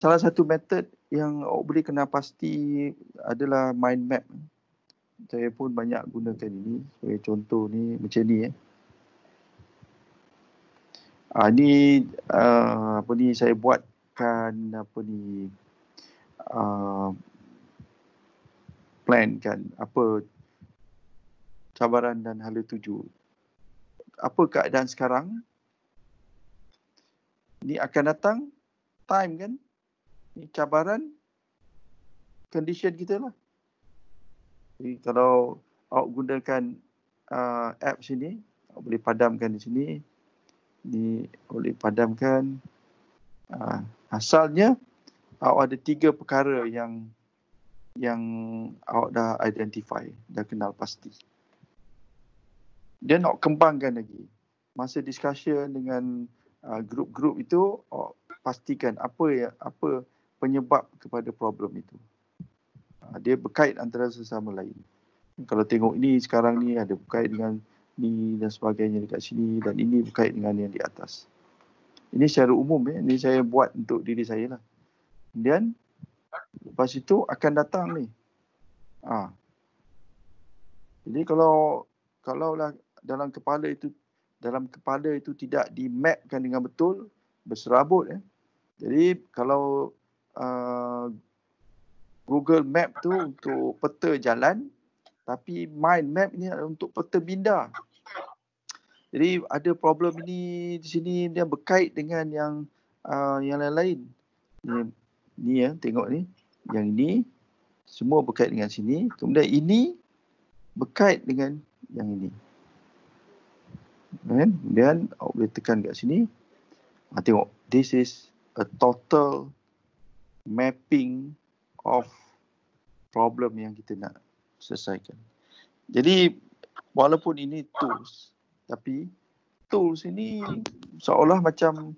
salah satu method yang awak boleh kena pasti adalah mind map. Saya pun banyak gunakan ini. Sebagai contoh ni macam ni eh. Ah ni uh, apa ni saya buatkan apa ni uh, plan kan apa cabaran dan hala tuju. Apa keadaan sekarang? Ni akan datang time kan? Cabaran condition kita lah. Jadi kalau awak gunakan uh, app sini, awak boleh padamkan di sini. Ni boleh padamkan. Uh, asalnya awak ada tiga perkara yang yang awak dah identify dah kenal pasti. Dia nak kembangkan lagi. Masa discussion dengan uh, grup-grup itu awak pastikan apa ya apa penyebab kepada problem itu uh, dia berkait antara sesama lain kalau tengok ini sekarang ni ada berkait dengan ni dan sebagainya dekat sini dan ini berkait dengan yang di atas. Ini secara umum ya, ini saya buat untuk diri saya lah. Kemudian lepas itu akan datang ni. Ha. Jadi kalau kalau lah dalam kepala itu dalam kepala itu tidak di mapkan dengan betul berserabut ya. Jadi kalau uh, Google Map tu untuk peta jalan tapi mind map ni untuk peta minda. Jadi ada problem ini di sini dia berkait dengan yang uh, yang lain-lain. Ni ni ya tengok ni. Yang ini semua berkait dengan sini. Kemudian ini berkait dengan yang ini. Kan? Kemudian awak boleh tekan kat sini. Ha, tengok. This is a total mapping of problem yang kita nak selesaikan. Jadi walaupun ini tools tapi tools ini seolah macam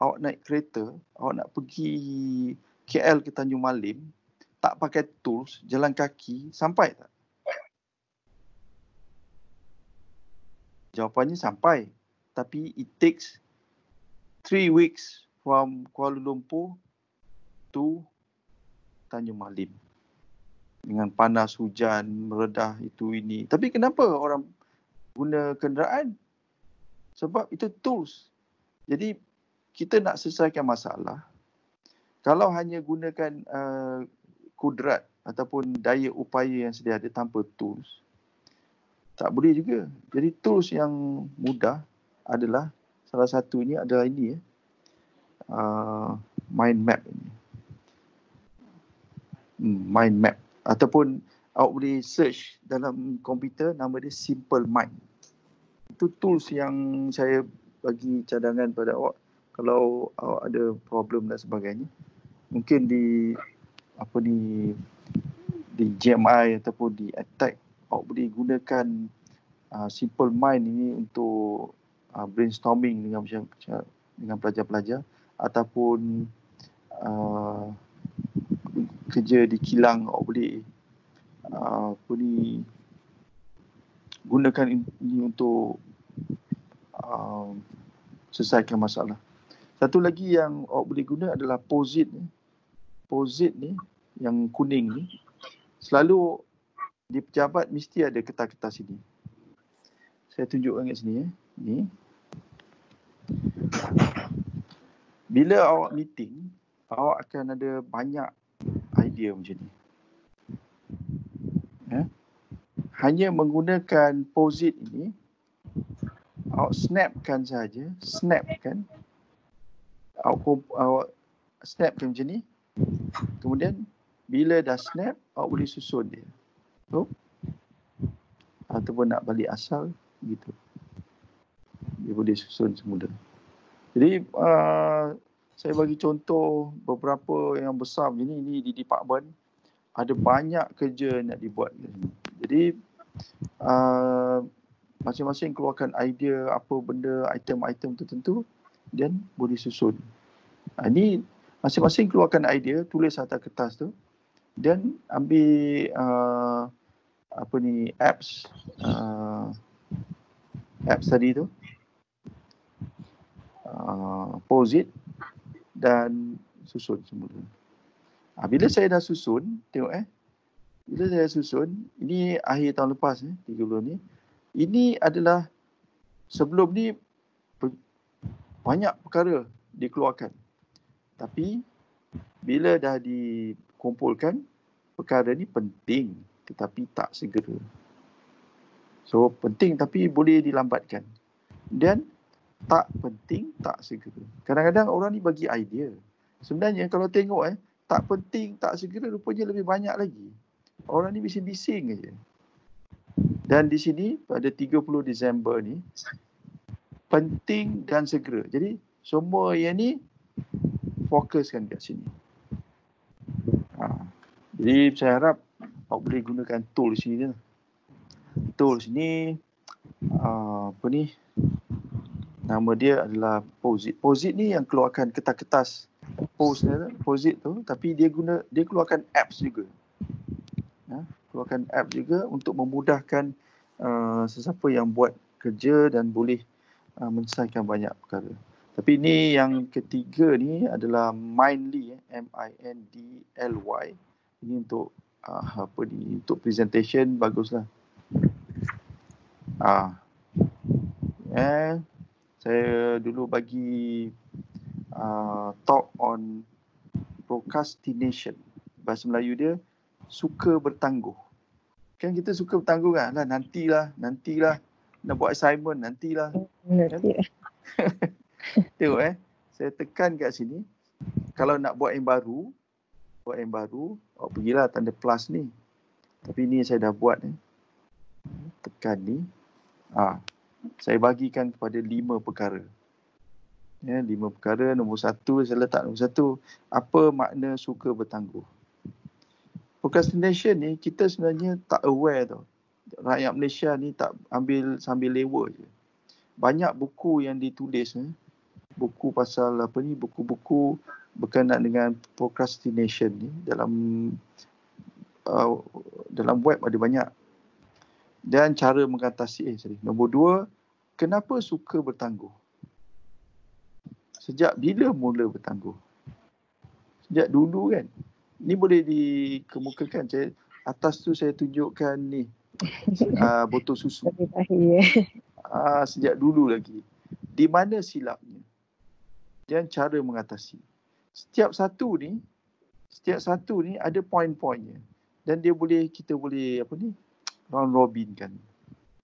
awak naik kereta, awak nak pergi KL ke Tanjung Malim, tak pakai tools, jalan kaki, sampai tak? Jawapannya sampai. Tapi it takes three weeks from Kuala Lumpur to Tanjung Malim. Dengan panas, hujan, meredah, itu, ini. Tapi kenapa orang guna kenderaan sebab itu tools. Jadi kita nak selesaikan masalah kalau hanya gunakan uh, kudrat ataupun daya upaya yang sedia ada tanpa tools tak boleh juga. Jadi tools yang mudah adalah salah satunya adalah ini ya. Uh, mind map ini. Mind map ataupun awak boleh search dalam komputer nama dia Simple Mind. Itu tools yang saya bagi cadangan pada awak kalau awak ada problem dan sebagainya. Mungkin di apa ni di GMI ataupun di attack awak boleh gunakan uh, Simple Mind ini untuk uh, brainstorming dengan dengan pelajar-pelajar ataupun uh, kerja di kilang awak boleh Ah, apa ni gunakan ini untuk uh, selesaikan masalah. Satu lagi yang awak boleh guna adalah posit ni. Posit ni yang kuning ni selalu di pejabat mesti ada kertas-kertas sini. Saya tunjukkan kat sini eh. Ni. Bila awak meeting, awak akan ada banyak idea macam ni. Ya, hanya menggunakan posit ini awak snapkan saja snapkan awak, awak snapkan macam ni. Kemudian bila dah snap awak boleh susun dia. So, ataupun nak balik asal gitu. Dia boleh susun semudah jadi uh, saya bagi contoh beberapa yang besar ini ini di department ada banyak kerja nak dibuat. Jadi uh, masing-masing keluarkan idea apa benda item-item tertentu dan boleh susun. Uh, masing-masing keluarkan idea, tulis atas kertas tu dan ambil uh, apa ni apps uh, apps tadi tu uh, post it dan susun semula. Ha, bila saya dah susun, tengok eh. Bila saya susun, ini akhir tahun lepas eh, 30 ni. Ini adalah sebelum ni banyak perkara dikeluarkan. Tapi bila dah dikumpulkan, perkara ni penting tetapi tak segera. So penting tapi boleh dilambatkan. Dan tak penting tak segera. Kadang-kadang orang ni bagi idea. Sebenarnya kalau tengok eh, tak penting tak segera rupanya lebih banyak lagi. Orang ni bising-bising aja. Dan di sini pada 30 Disember ni penting dan segera. Jadi semua yang ni fokuskan kat sini. Ha. Jadi saya harap awak boleh gunakan tool sini lah. Tool sini uh, apa ni nama dia adalah Posit. Posit ni yang keluarkan kertas-kertas post ni Posit tu tapi dia guna dia keluarkan apps juga. Ya, keluarkan app juga untuk memudahkan uh, sesiapa yang buat kerja dan boleh uh, menyelesaikan banyak perkara. Tapi ni yang ketiga ni adalah Mindly eh, M I N D L Y. Ini untuk uh, apa ni untuk presentation baguslah. Ah. Eh saya dulu bagi uh, talk on procrastination. Bahasa Melayu dia suka bertangguh. Kan kita suka bertangguh kan? Lah nantilah, nantilah nak buat assignment nantilah. Nanti. Kan? Tengok eh. Saya tekan kat sini. Kalau nak buat yang baru. Buat yang baru. Oh, pergilah tanda plus ni. Tapi ni saya dah buat ni. Tekan ni. Ha. Saya bagikan kepada lima perkara. Ya, lima perkara. Nombor satu saya letak nombor satu. Apa makna suka bertangguh? Procrastination ni kita sebenarnya tak aware tau. Rakyat Malaysia ni tak ambil sambil lewa je. Banyak buku yang ditulis eh, buku pasal apa ni buku-buku berkenaan dengan procrastination ni dalam uh, dalam web ada banyak dan cara mengatasi eh sorry. Nombor dua kenapa suka bertangguh? Sejak bila mula bertangguh? Sejak dulu kan? Ni boleh dikemukakan saya atas tu saya tunjukkan ni. Uh, botol susu. Uh, sejak dulu lagi. Di mana silapnya? Dan cara mengatasi. Setiap satu ni, setiap satu ni ada poin-poinnya. Dan dia boleh, kita boleh apa ni, round robin kan.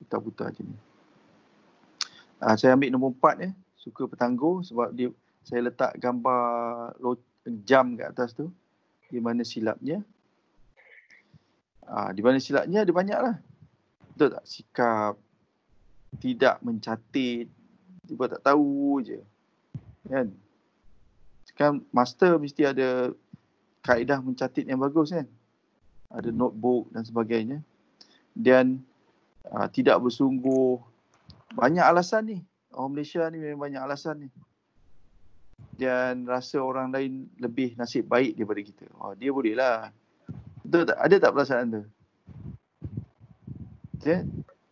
Buta-buta je ni. Uh, saya ambil nombor empat ya. Suka petangguh sebab dia saya letak gambar jam kat atas tu. Di mana silapnya. Uh, di mana silapnya ada banyak lah. Betul tak? Sikap. Tidak mencatit. Tiba tak tahu je kan kan master mesti ada kaedah mencatat yang bagus kan ada notebook dan sebagainya dan uh, tidak bersungguh. Banyak alasan ni. Orang Malaysia ni memang banyak alasan ni. Dan rasa orang lain lebih nasib baik daripada kita. Oh, dia boleh lah. Ada tak perasaan tu? Okay?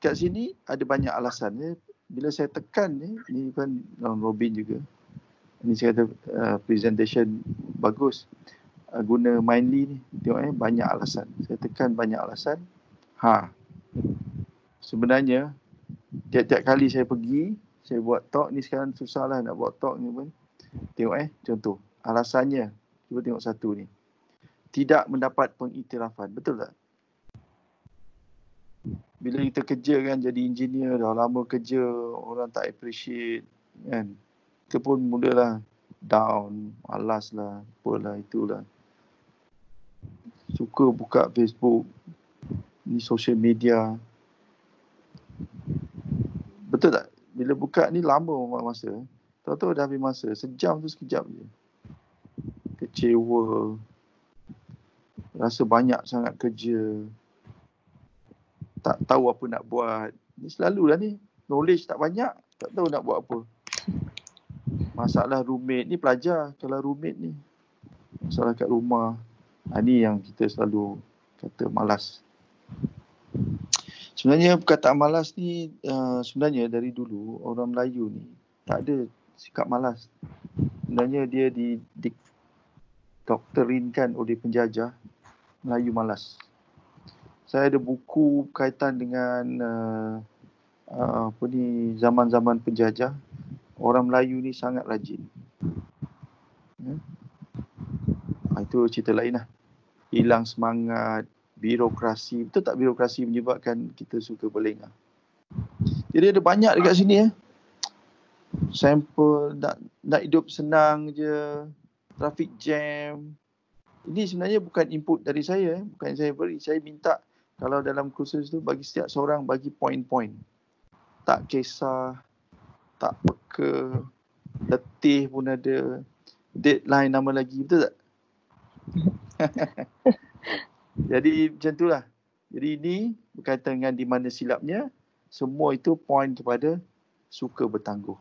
kat sini ada banyak alasan ya. bila saya tekan ni ni kan Robin juga. Ini saya kata uh, presentation bagus. Uh, guna Mindly ni. Tengok eh banyak alasan. Saya tekan banyak alasan ha. Sebenarnya tiap-tiap kali saya pergi saya buat talk ni sekarang susah lah nak buat talk ni pun. Tengok eh contoh alasannya cuba tengok satu ni. Tidak mendapat pengiktirafan. Betul tak? Bila kita kerja kan jadi engineer dah lama kerja orang tak appreciate kan? Kita pun mulalah down, malas lah, apalah itulah. Suka buka Facebook, ni social media. Betul tak? Bila buka ni lama masa. Tahu-tahu dah habis masa. Sejam tu sekejap je. Kecewa. Rasa banyak sangat kerja. Tak tahu apa nak buat. Ni selalulah ni. Knowledge tak banyak. Tak tahu nak buat apa masalah roommate ni pelajar kalau roommate ni masalah kat rumah ha, ni yang kita selalu kata malas sebenarnya perkataan malas ni uh, sebenarnya dari dulu orang Melayu ni tak ada sikap malas sebenarnya dia di, di didoktrinkan oleh penjajah Melayu malas. Saya ada buku kaitan dengan uh, uh, apa ni zaman-zaman penjajah. Orang Melayu ni sangat rajin. Hmm? Itu cerita lain lah. Hilang semangat, birokrasi. Betul tak birokrasi menyebabkan kita suka berlengah? Jadi ada banyak dekat sini eh. Sampel nak, nak hidup senang je. Traffic jam. Ini sebenarnya bukan input dari saya. Eh. Bukan saya beri. Saya minta kalau dalam kursus tu bagi setiap seorang bagi point-point. Tak kisah. Tak peka. Letih pun ada. Deadline nama lagi. Betul tak? Jadi macam itulah. Jadi ini berkaitan dengan di mana silapnya. Semua itu point kepada suka bertangguh.